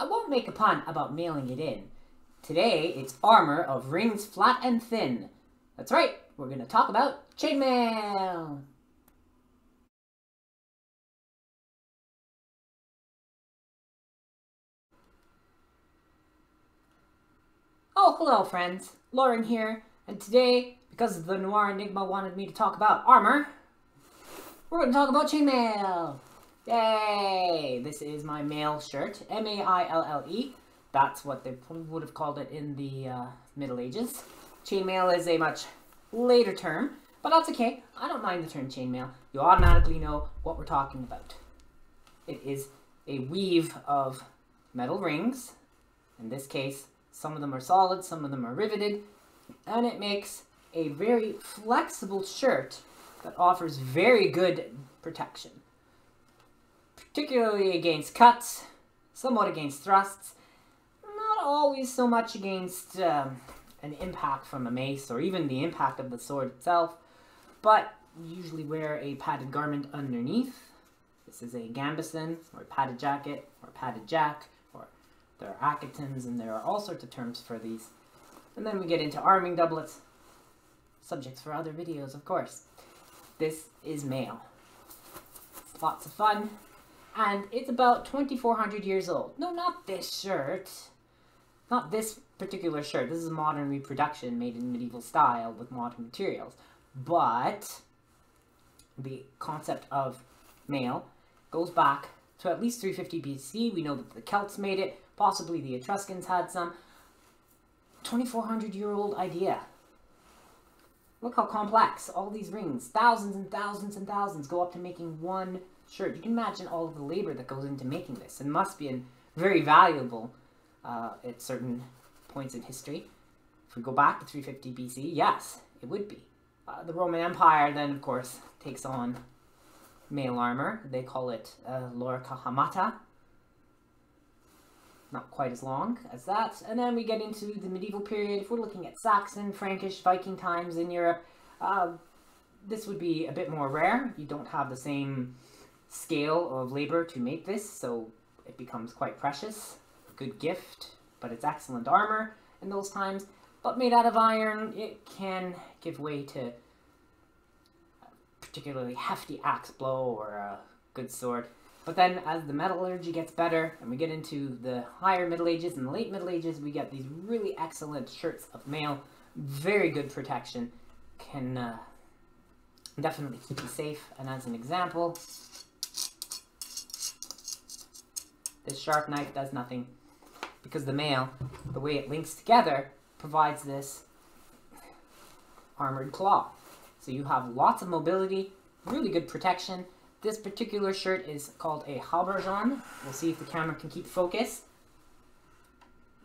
I won't make a pun about mailing it in. Today, it's armor of rings flat and thin. That's right, we're going to talk about chainmail. Oh, hello friends. Lauren here, and today, because the Noir Enigma wanted me to talk about armor, we're going to talk about chainmail. Yay! This is my mail shirt, M-A-I-L-L-E. That's what they would have called it in the uh, Middle Ages. Chainmail is a much later term, but that's okay. I don't mind the term chainmail. You automatically know what we're talking about. It is a weave of metal rings. In this case, some of them are solid, some of them are riveted, and it makes a very flexible shirt that offers very good protection particularly against cuts, somewhat against thrusts, not always so much against um, an impact from a mace or even the impact of the sword itself, but usually wear a padded garment underneath. This is a gambeson, or a padded jacket, or padded jack, or there are aketons, and there are all sorts of terms for these. And then we get into arming doublets, subjects for other videos, of course. This is mail. Lots of fun, and it's about 2,400 years old. No, not this shirt. Not this particular shirt. This is a modern reproduction made in medieval style with modern materials. But the concept of mail goes back to at least 350 BC. We know that the Celts made it. Possibly the Etruscans had some. 2,400 year old idea. Look how complex all these rings, thousands and thousands and thousands, go up to making one shirt. You can imagine all of the labor that goes into making this. It must be very valuable uh, at certain points in history. If we go back to 350 BC, yes, it would be. Uh, the Roman Empire then, of course, takes on mail armor. They call it uh, lorica hamata. Not quite as long as that. And then we get into the medieval period. If we're looking at Saxon, Frankish, Viking times in Europe, uh, this would be a bit more rare. You don't have the same scale of labor to make this, so it becomes quite precious. Good gift, but it's excellent armor in those times. But made out of iron, it can give way to particularly hefty axe blow or a good sword. But then as the metallurgy gets better and we get into the higher Middle Ages and the late Middle Ages, we get these really excellent shirts of mail. Very good protection. Can uh, definitely keep you safe. And as an example, This sharp knife does nothing because the mail, the way it links together, provides this armored claw. So you have lots of mobility, really good protection. This particular shirt is called a habergeon. We'll see if the camera can keep focus.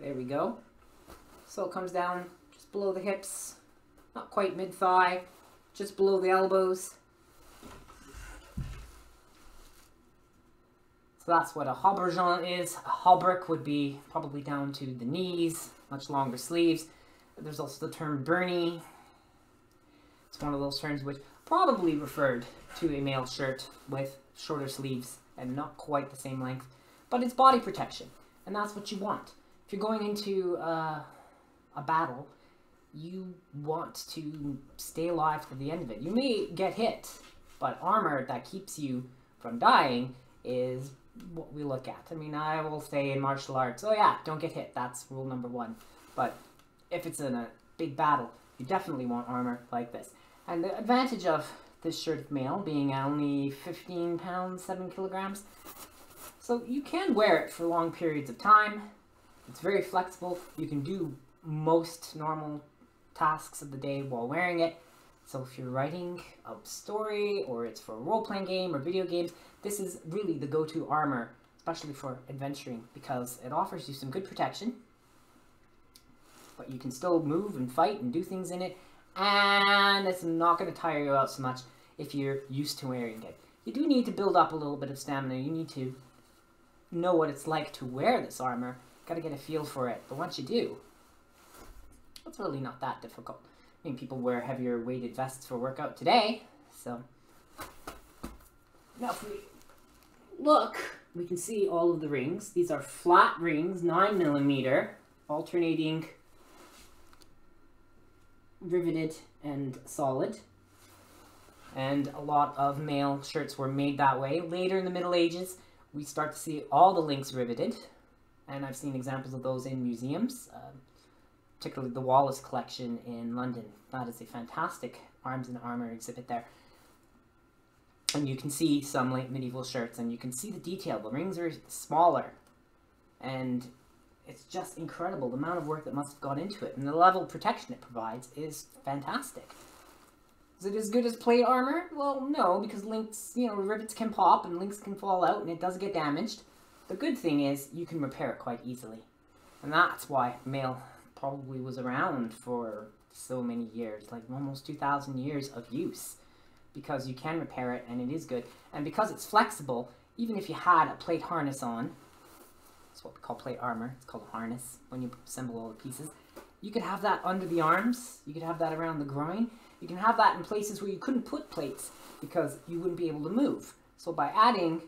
There we go. So it comes down just below the hips, not quite mid-thigh, just below the elbows. So that's what a haubergeon is. A hauberk would be probably down to the knees, much longer sleeves. There's also the term byrnie. It's one of those terms which probably referred to a mail shirt with shorter sleeves and not quite the same length. But it's body protection, and that's what you want. If you're going into uh, a battle, you want to stay alive to the end of it. You may get hit, but armor that keeps you from dying is what we look at. I mean, I will say in martial arts, oh yeah, don't get hit. That's rule number one. But if it's in a big battle, you definitely want armor like this. And the advantage of this shirt of mail being only 15 pounds, 7 kilograms, so you can wear it for long periods of time. It's very flexible. You can do most normal tasks of the day while wearing it. So if you're writing a story or it's for a role-playing game or video games, this is really the go-to armor, especially for adventuring, because it offers you some good protection, but you can still move and fight and do things in it, and it's not going to tire you out so much if you're used to wearing it. You do need to build up a little bit of stamina. You need to know what it's like to wear this armor. Got to get a feel for it. But once you do, it's really not that difficult. I mean, people wear heavier weighted vests for workout today, so... Now if we look we can see all of the rings. These are flat rings, 9 millimeter, alternating riveted and solid. And a lot of mail shirts were made that way. Later in the Middle Ages, we start to see all the links riveted. And I've seen examples of those in museums, uh, particularly the Wallace collection in London. That is a fantastic arms and armor exhibit there. And you can see some late medieval shirts, and you can see the detail. The rings are smaller, and it's just incredible the amount of work that must have gone into it. And the level of protection it provides is fantastic. Is it as good as plate armor? Well, no, because links, you know, rivets can pop and links can fall out and it does get damaged. The good thing is you can repair it quite easily. And that's why mail probably was around for so many years, like almost 2,000 years of use. Because you can repair it and it is good. And because it's flexible, even if you had a plate harness on, it's what we call plate armor, it's called a harness when you assemble all the pieces, you could have that under the arms, you could have that around the groin, you can have that in places where you couldn't put plates because you wouldn't be able to move. So by adding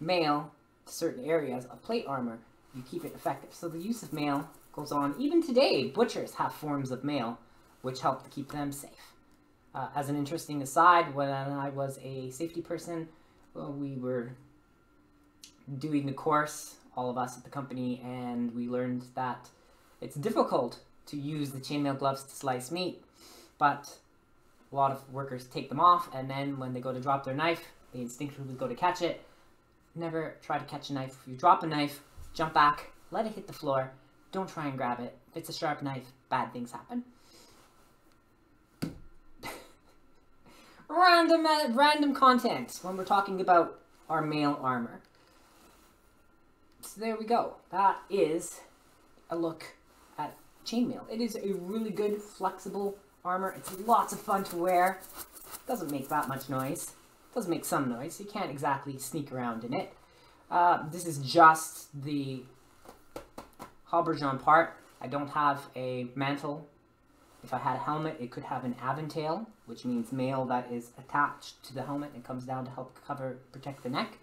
mail to certain areas of plate armor, you keep it effective. So the use of mail goes on. Even today, butchers have forms of mail which help to keep them safe. Uh, as an interesting aside, when I was a safety person, well, we were doing the course, all of us at the company, and we learned that it's difficult to use the chainmail gloves to slice meat, but a lot of workers take them off, and then when they go to drop their knife, they instinctively go to catch it. Never try to catch a knife. If you drop a knife, jump back, let it hit the floor. Don't try and grab it. If it's a sharp knife, bad things happen. random, uh, random content when we're talking about our mail armor. So there we go. That is a look at chainmail. It is a really good, flexible armor. It's lots of fun to wear. Doesn't make that much noise. Does make some noise. You can't exactly sneak around in it. Uh, this is just the habergeon part. I don't have a mantle. If I had a helmet, it could have an aventail, which means mail that is attached to the helmet and comes down to help cover, protect the neck.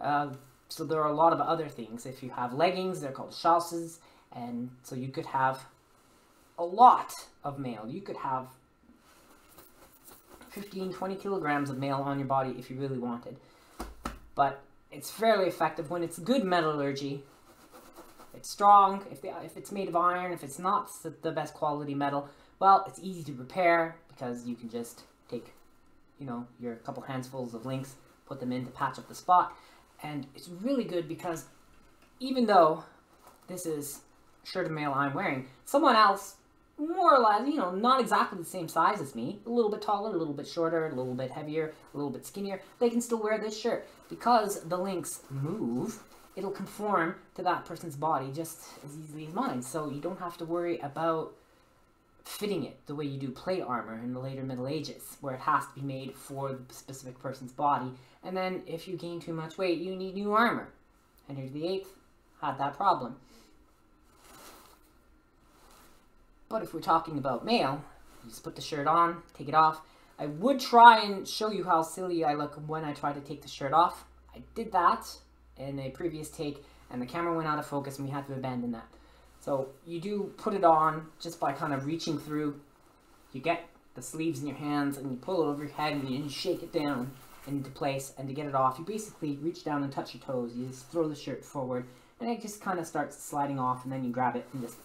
Uh, so there are a lot of other things. If you have leggings, they're called chausses, and so you could have a lot of mail. You could have 15, 20 kilograms of mail on your body if you really wanted. But it's fairly effective when it's good metallurgy. It's strong, if, the, if it's made of iron, if it's not the best quality metal, well, it's easy to repair because you can just take, you know, your couple handsfuls of links, put them in to patch up the spot. And it's really good because even though this is shirt of mail I'm wearing, someone else more or less, you know, not exactly the same size as me, a little bit taller, a little bit shorter, a little bit heavier, a little bit skinnier, they can still wear this shirt. Because the links move, it'll conform to that person's body just as easily as mine. So you don't have to worry about fitting it the way you do plate armor in the later Middle Ages, where it has to be made for the specific person's body. And then if you gain too much weight, you need new armor. Henry VIII had that problem. But if we're talking about mail, you just put the shirt on, take it off. I would try and show you how silly I look when I try to take the shirt off. I did that in a previous take, and the camera went out of focus, and we had to abandon that. So you do put it on just by kind of reaching through. You get the sleeves in your hands, and you pull it over your head, and you shake it down into place. And to get it off, you basically reach down and touch your toes. You just throw the shirt forward, and it just kind of starts sliding off, and then you grab it and just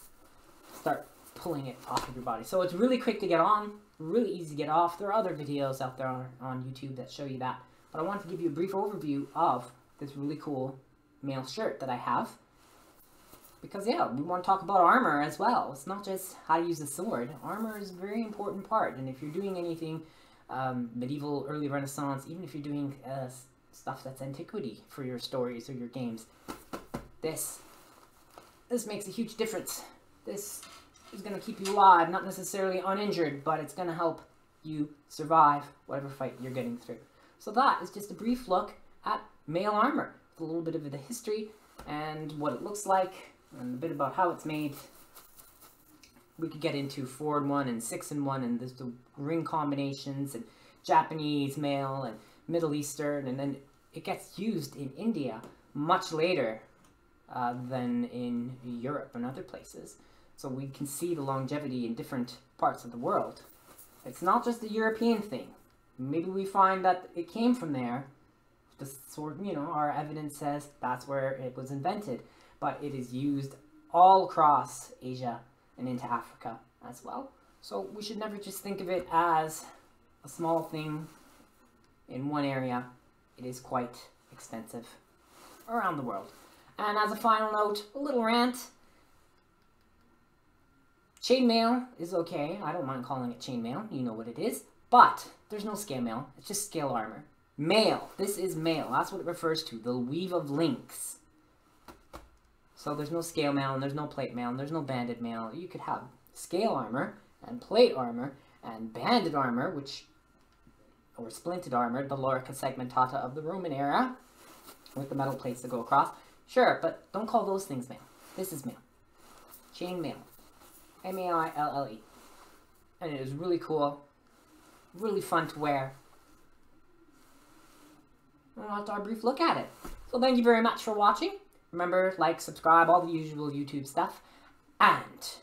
start pulling it off of your body. So it's really quick to get on, really easy to get off. There are other videos out there on, on YouTube that show you that. But I wanted to give you a brief overview of this really cool mail shirt that I have. Because, yeah, we want to talk about armor as well. It's not just how to use a sword. Armor is a very important part. And if you're doing anything um, medieval, early Renaissance, even if you're doing uh, stuff that's antiquity for your stories or your games, this, this makes a huge difference. This is going to keep you alive, not necessarily uninjured, but it's going to help you survive whatever fight you're getting through. So that is just a brief look at mail armor, with a little bit of the history and what it looks like, and a bit about how it's made. We could get into 4 and 1 and 6 and 1, and the ring combinations, and Japanese mail, and Middle Eastern, and then it gets used in India much later uh, than in Europe and other places. So we can see the longevity in different parts of the world. It's not just a European thing. Maybe we find that it came from there. The sort, you know, our evidence says that's where it was invented, but it is used all across Asia and into Africa as well. So we should never just think of it as a small thing in one area. It is quite extensive around the world. And as a final note, a little rant. Chainmail is okay. I don't mind calling it chainmail. You know what it is. But there's no scale mail. It's just scale armor. Mail. This is mail. That's what it refers to. The weave of links. So there's no scale mail and there's no plate mail and there's no banded mail. You could have scale armor and plate armor and banded armor, which or splinted armor, the lorica segmentata of the Roman era, with the metal plates that go across. Sure, but don't call those things mail. This is mail. Chain mail. M-A-I-L-L-E. And it is really cool. Really fun to wear. That's our brief look at it. So thank you very much for watching. Remember, like, subscribe, all the usual YouTube stuff. And